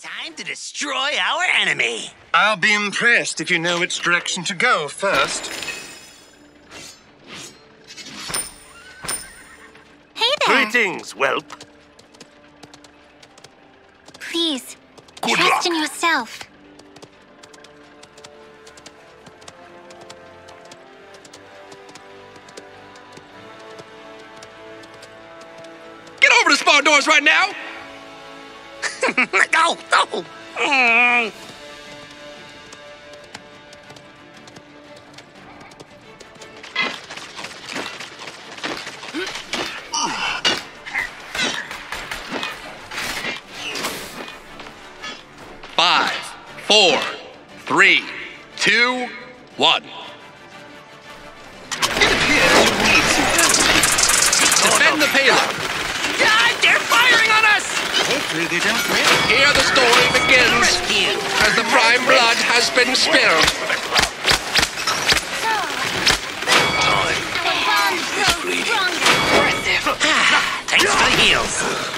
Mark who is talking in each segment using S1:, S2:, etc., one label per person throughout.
S1: Time to destroy our enemy.
S2: I'll be impressed if you know which direction to go first.
S3: Hey there!
S4: Greetings, whelp.
S3: Please,
S4: Good
S3: trust
S4: luck.
S3: in yourself.
S5: Get over the spar doors right now!
S1: go, go. Mm.
S5: Five, four, three, two, one. Defend the payload.
S1: God, they're firing on us.
S2: Hopefully they don't win.
S5: Here the story begins as the prime blood has been spilled.
S3: Bond grows stronger.
S1: Thanks for the heals.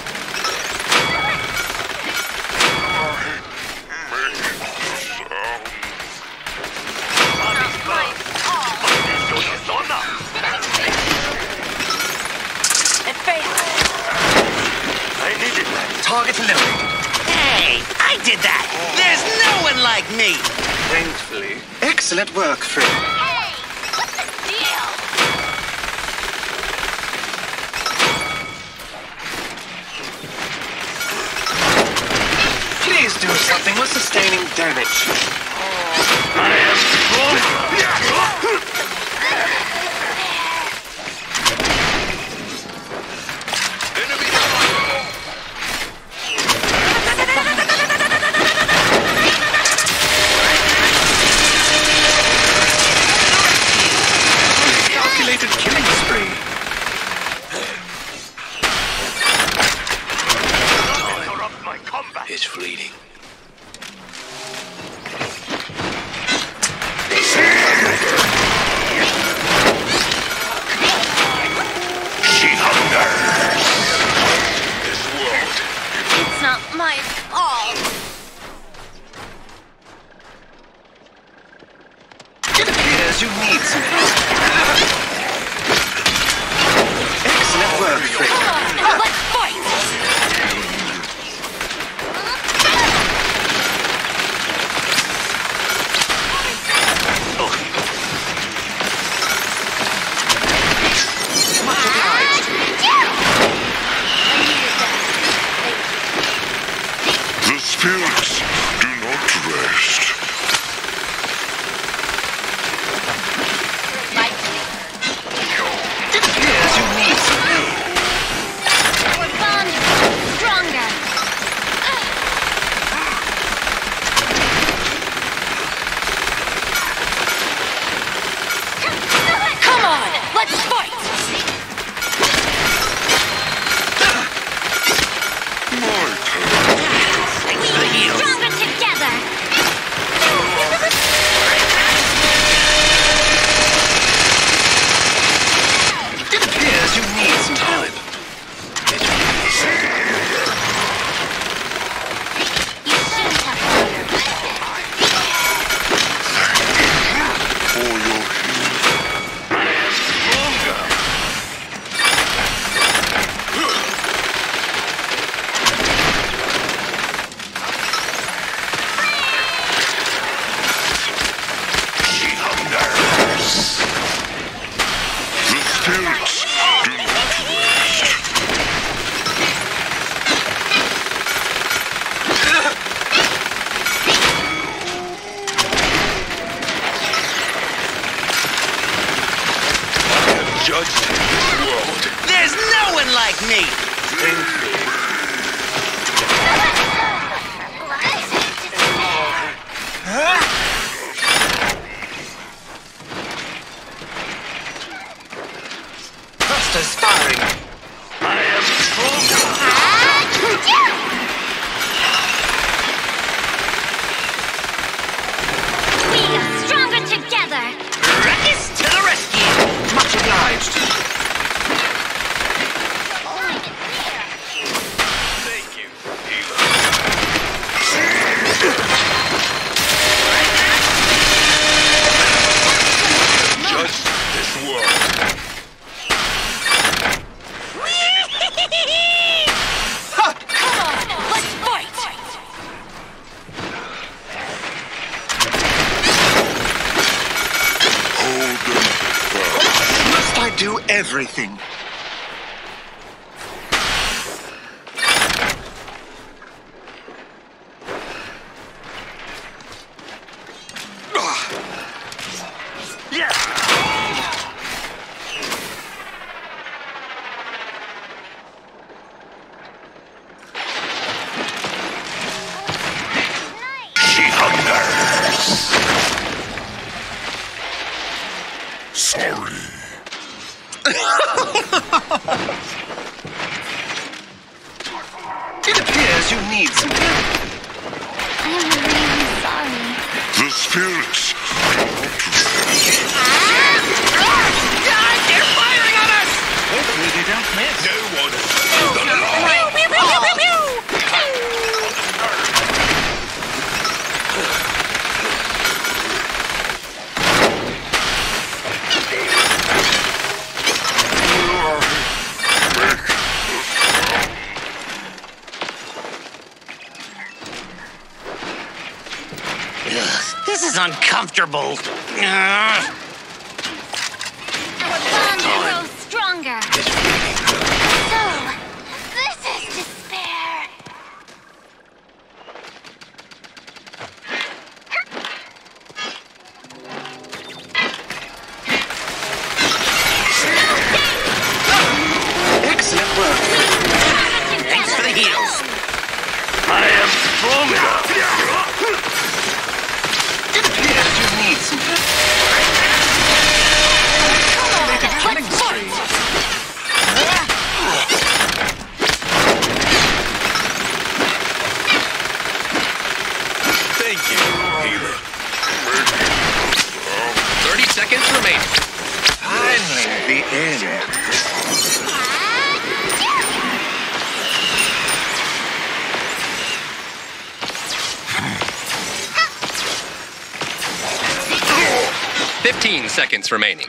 S2: Target eliminated.
S1: Hey, I did that. There's no one like me.
S2: Thankfully. Excellent work, Fred.
S3: Hey, what's the deal?
S2: Please do something with sustaining damage. Calculated you need some
S3: like me.
S2: Everything.
S6: The spirits do not rest.
S5: They're firing on us!
S2: Hopefully they don't miss.
S4: No one escapes the law.
S1: Ugh, this is uncomfortable.
S2: Ah.
S5: Fifteen remaining.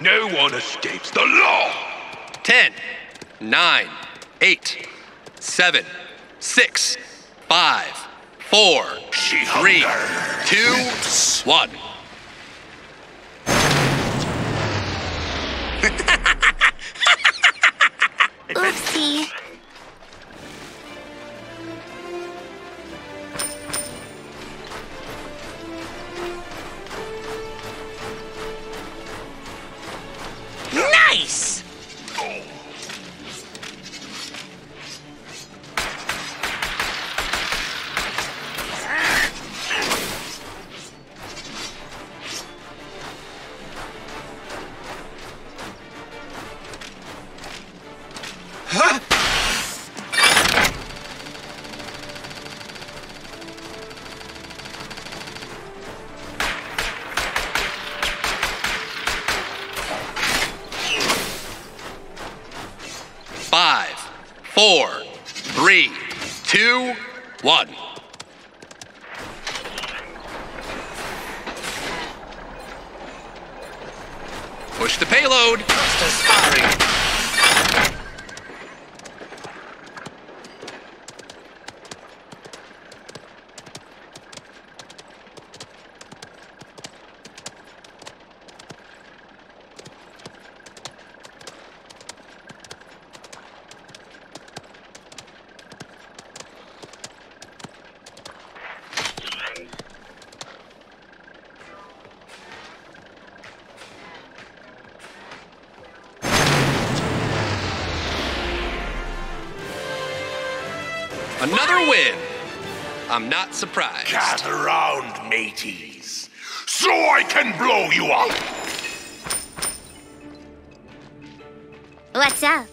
S4: No one escapes the law.
S5: 10, 9, 8, 7, 6, 5, 4,
S4: She
S5: 3,
S4: hungers.
S5: 2, 1.
S3: Oopsie.
S5: Four, three, two, one. Push the payload.
S2: Just firing.
S5: Another win. I'm not surprised.
S4: Gather round, mateys, so I can blow you up.
S3: What's up?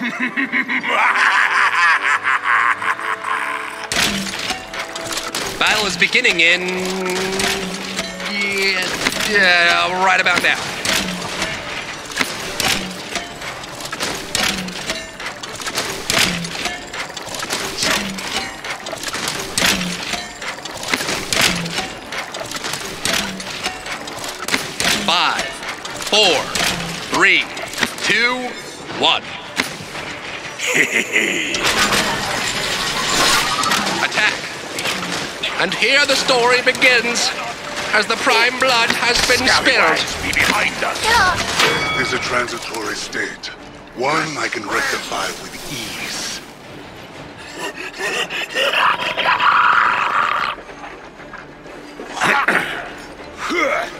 S5: Battle is beginning in. Yeah, yeah, right about now. Five, four, three, two, one. Attack. And here the story begins, as the prime blood has been spilled.
S7: Scallywags, be behind us.
S4: Ugh.
S6: Death a transitory state. One I can rectify with ease.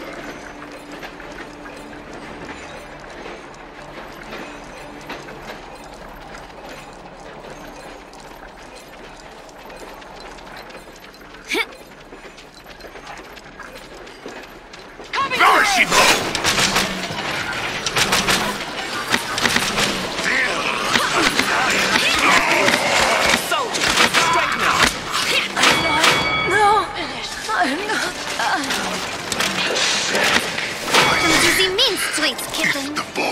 S4: mean sweets,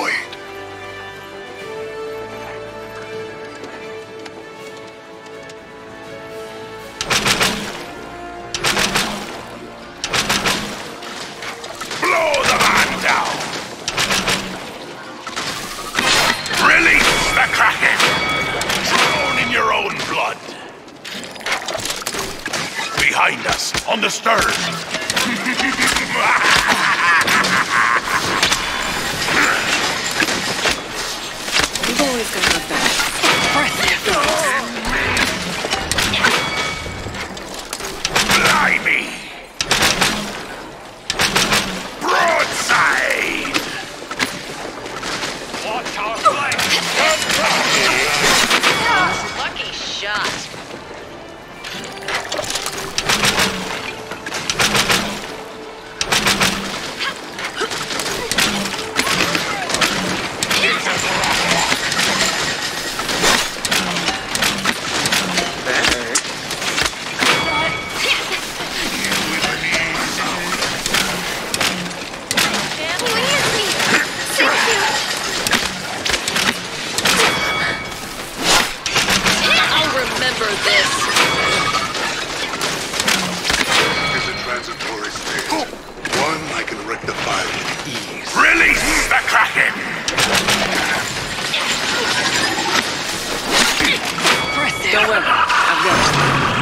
S2: I've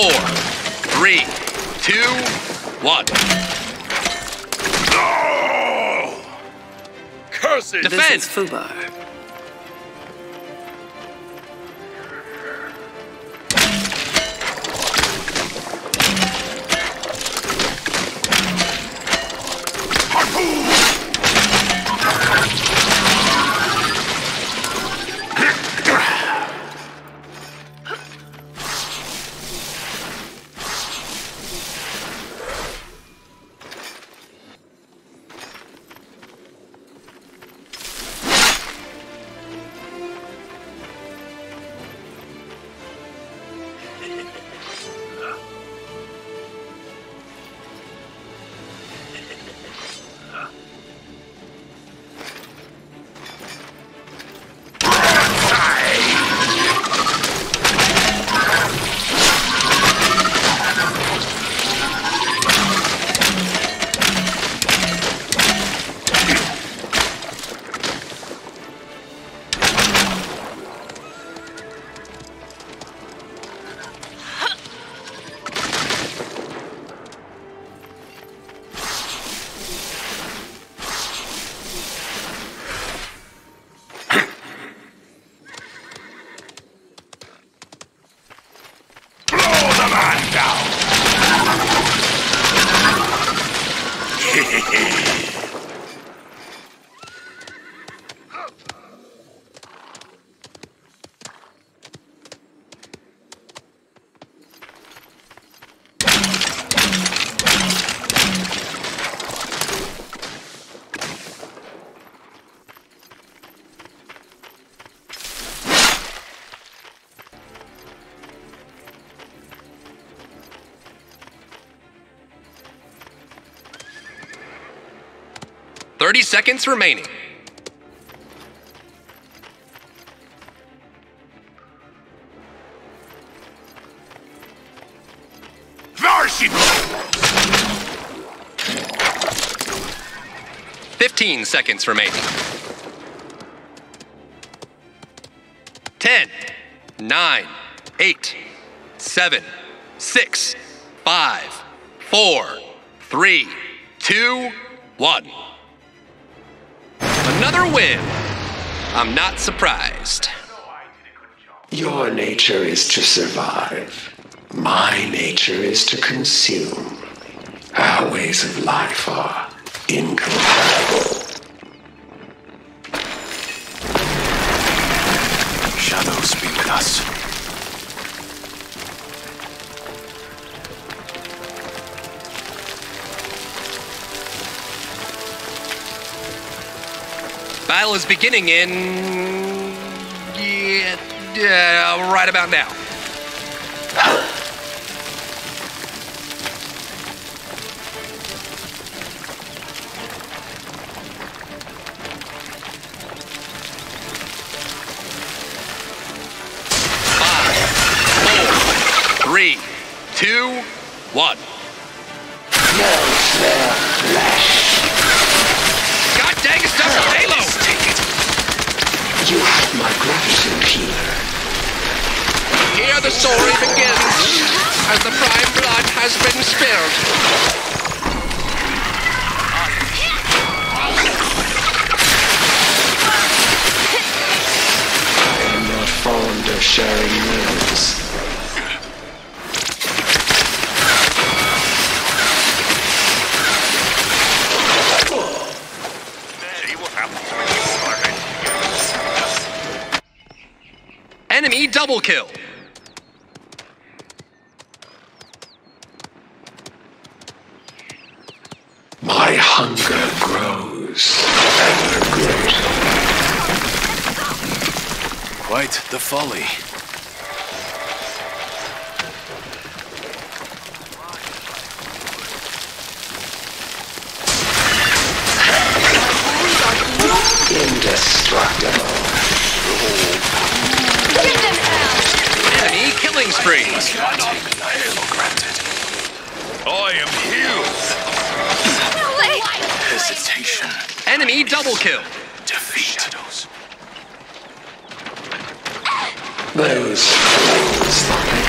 S5: four, three, two, one.
S7: No! Curses!
S2: This is Fubar.
S5: 30 seconds remaining.
S4: Varship!
S5: 15 seconds remaining. 10, 9, 8, 7, 6, 5, 4, 3, 2, 1. Another win. I'm not surprised.
S8: Your nature is to survive. My nature is to consume. Our ways of life are incompatible.
S4: Shadows be with us.
S5: Battle is beginning in. Yeah, yeah, right about now. Five, four, three, two, one. God
S8: You have my gratitude, healer.
S5: Here the story begins as the prime blood has been spilled.
S8: I am not fond of sharing meals.
S5: Double kill.
S8: My hunger grows ever greater.
S4: Quite the folly.
S8: Indestructible.
S5: Enemy.
S4: I am healed.
S3: No way!
S4: Hesitation.
S5: Enemy double kill.
S4: Defeat. Shadows.
S8: Those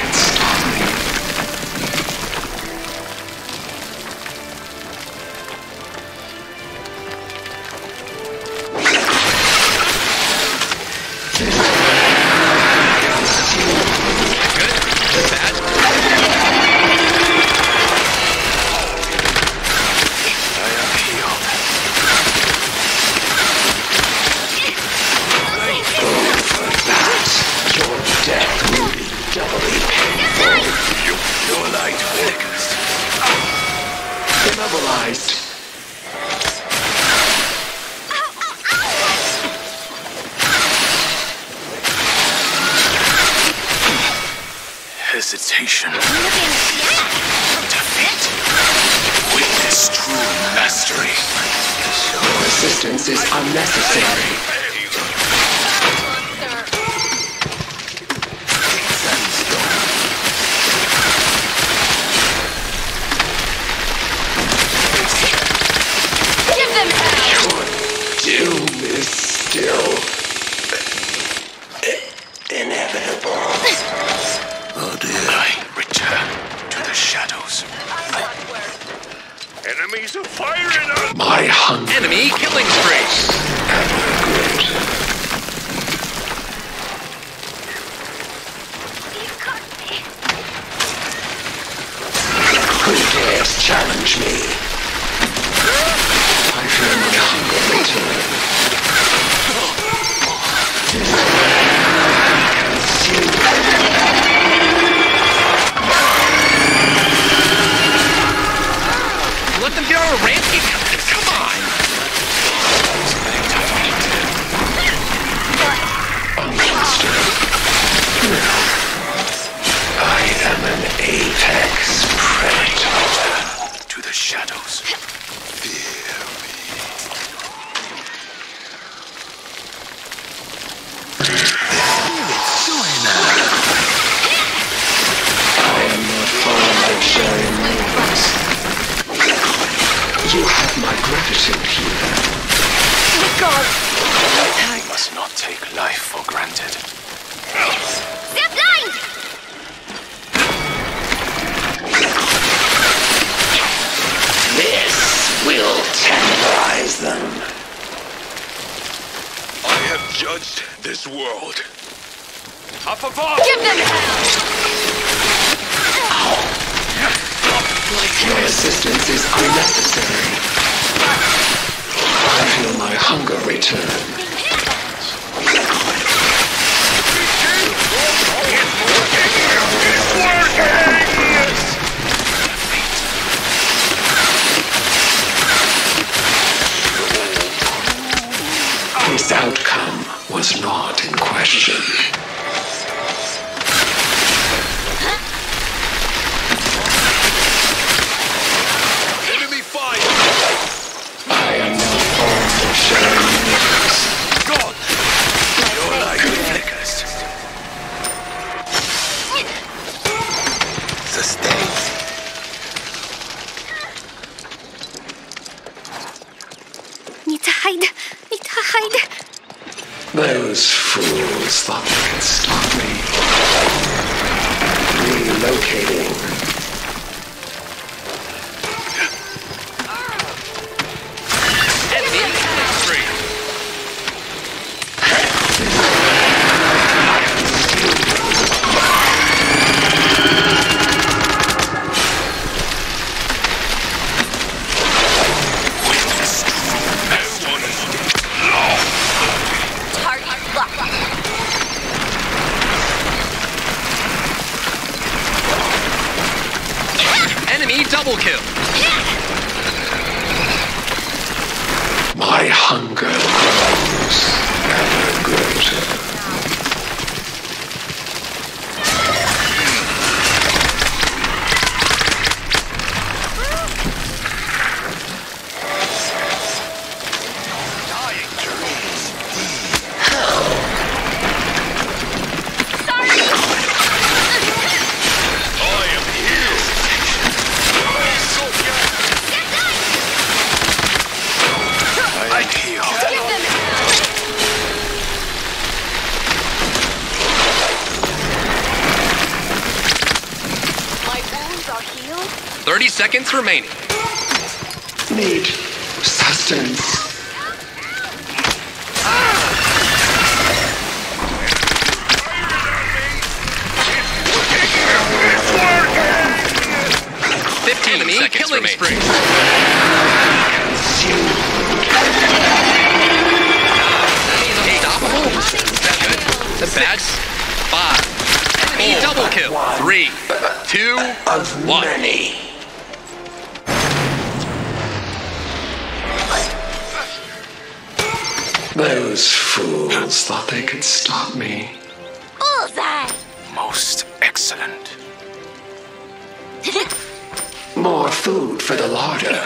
S8: Your assistance is unnecessary.
S4: I
S8: feel my hunger return. Those fools thought they could stop me. Relocating.
S5: Seconds remaining.
S8: Need sustenance.
S5: Fifteen Enemy seconds killing remaining. spree. Unstoppable? Is that good? The bad? Five. Enemy double kill. Three, two,
S8: Of
S5: one.
S8: Those fools thought they could stop me.
S3: Bullseye!
S4: Most excellent.
S8: More food for the larder.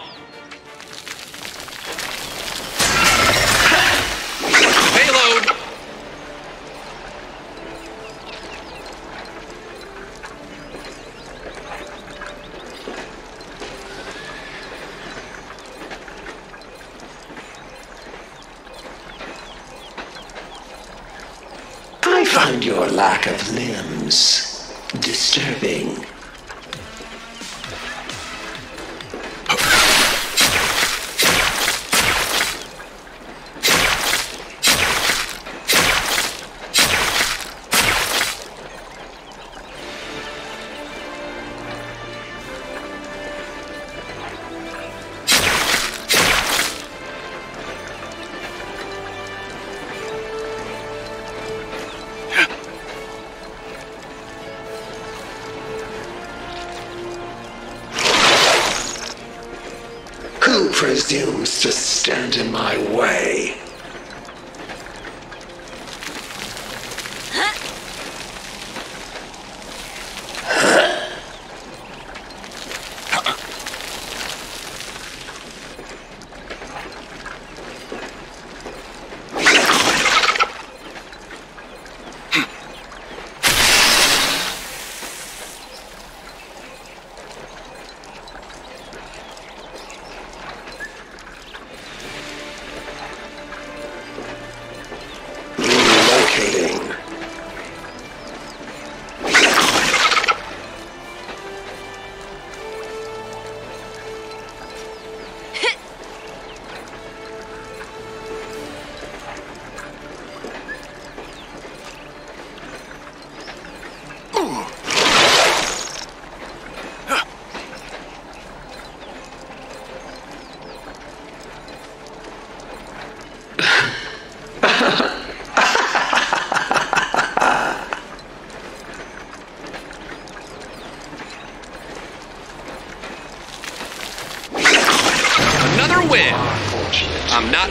S8: Presumes to stand in my way.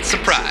S5: Not surprised.